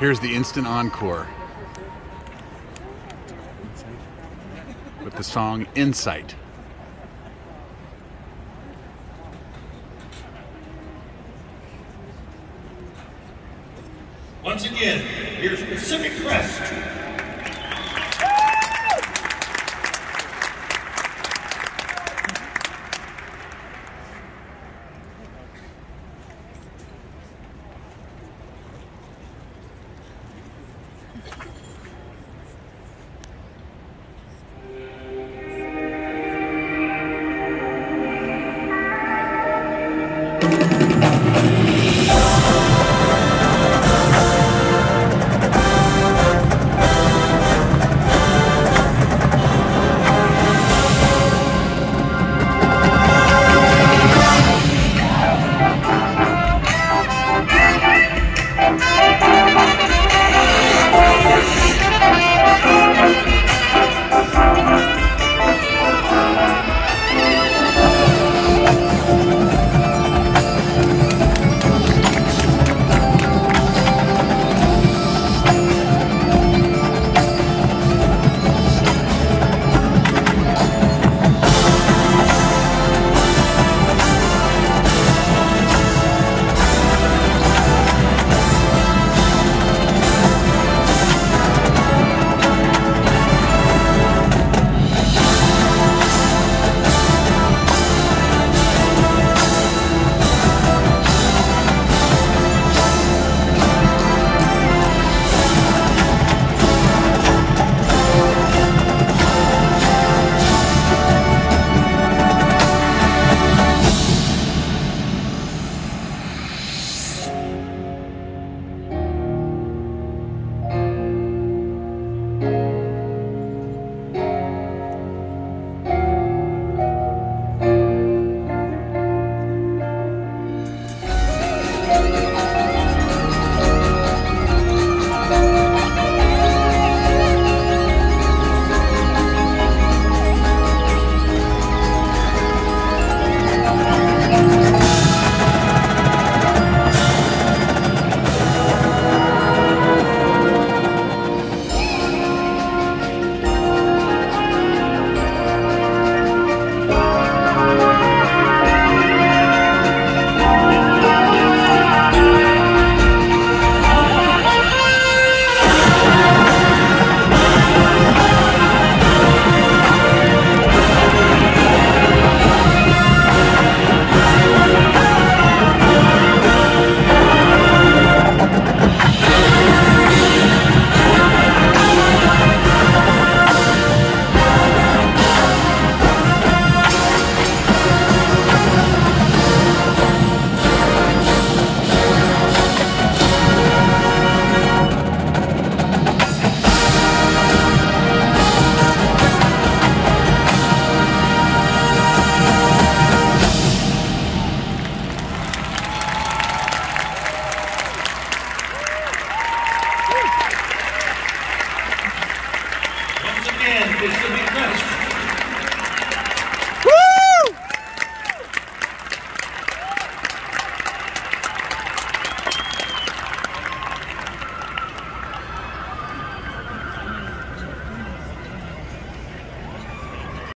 Here's the instant encore with the song Insight. Once again, here's Pacific Crest